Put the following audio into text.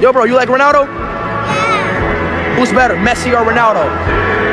Yo, bro, you like Ronaldo? Yeah. Who's better, Messi or Ronaldo?